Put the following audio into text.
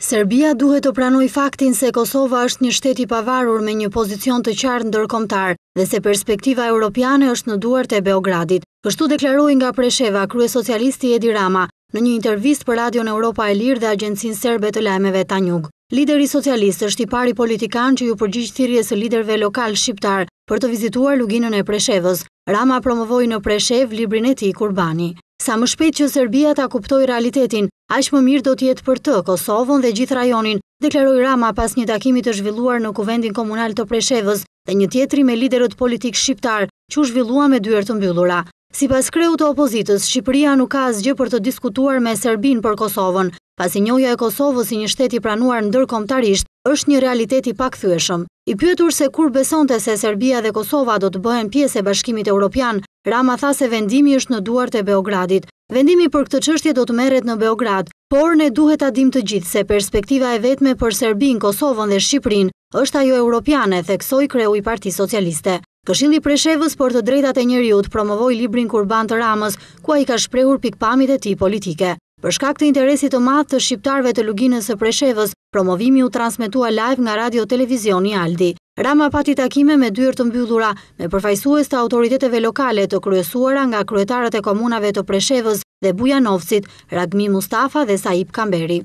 Serbia duhet të pranojë faktin se Kosova është një shtet i pavarur me një pozicion të qartë ndërkombëtar dhe se perspektiva europiane është në duart e Beogradit. Kështu deklaroi nga Presheva kryesocialisti Edi Rama në një intervistë për Radion Europa e Lirë dhe Agjencinë Serbe të Lajmeve Tanjug. Lideri socialist është i pari politikan që iu përgjigj thirrjes së liderëve lokalë shqiptarë për të vizituar luginën e Preshevës, Rama promovoi në Preshevë librin e tij Kurbani. Sa më shpejt që Serbia ta kuptojë realitetin, aq më mirë do të jetë për të, Kosovën dhe gjithë rajonin, deklaroi Rama pas një takimi të zhvilluar në Kuvendin Komunal të Preshevës dhe një tjetri me liderët politikë shqiptarë, që u zhvillua me dyer të mbyllura. Sipas kreut të opozitës, Shqipëria nuk ka asgjë për të diskutuar me Serbinë për Kosovën, pasi njohja e Kosovës si një shtet i pranuar ndërkombëtarisht është një realitet i pakthyeshëm. I pyetur se kur besonte se Serbia dhe Kosova do të bëhen pjesë e Bashkimit Europian, Rama tha se vendimi është në duart e Beogradit. Vendimi për këtë çështje do të merret në Beograd, por ne duhet ta dimë të gjithë se perspektiva e vetme për Serbinë, Kosovën dhe Shqipërinë është ajo europiane, theksoi kreu i Partisë Socialiste. Këshilli i Preshevës për të Drejtat e Njeriut promovoi librin Kurban të Ramës, ku ai ka shprehur pikëpamjet e tij politike. Për shkak të interesit të madh të shqiptarëve të Luginës së Preshevës, promovimi u transmetua live nga Radio Televizioni Aldi. Rama pati takime me dyer të mbyllura me përfaqësues të autoriteteve lokale të kryesuara nga kryetarët e komunave të Preshevës dhe Bujanovcit, Ragmi Mustafa dhe Saip Kamberi.